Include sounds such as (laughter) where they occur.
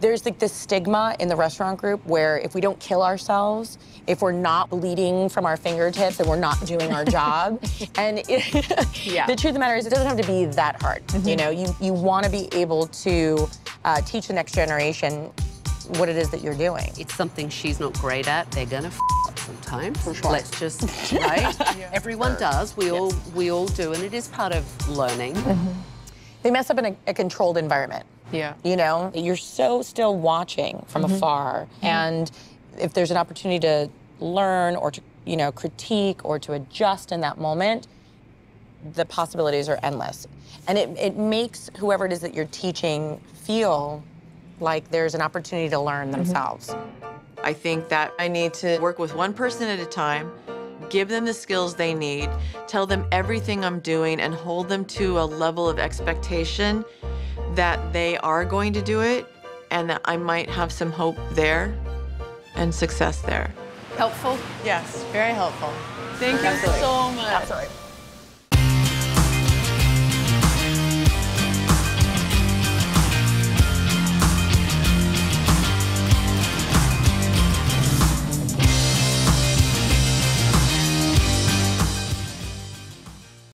There's like this stigma in the restaurant group where if we don't kill ourselves, if we're not bleeding from our fingertips, then we're not doing our job. (laughs) and it, (laughs) Yeah. the truth of the matter is, it doesn't have to be that hard. You know, you you want to be able to uh, teach the next generation what it is that you're doing. It's something she's not great at. They're gonna f up sometimes. Let's just (laughs) right. Everyone does. We all we all do, and it is part of learning. They mess up in a, a controlled environment. Yeah. You know, you're so still watching from mm-hmm. afar. Mm-hmm. And if there's an opportunity to learn or to, you know, critique or to adjust in that moment, the possibilities are endless. And it, it makes whoever it is that you're teaching feel like there's an opportunity to learn mm-hmm. themselves. I think that I need to work with one person at a time, give them the skills they need, tell them everything I'm doing, and hold them to a level of expectation that they are going to do it and that I might have some hope there and success there. Helpful. Yes, very helpful. Thank you so much. Absolutely.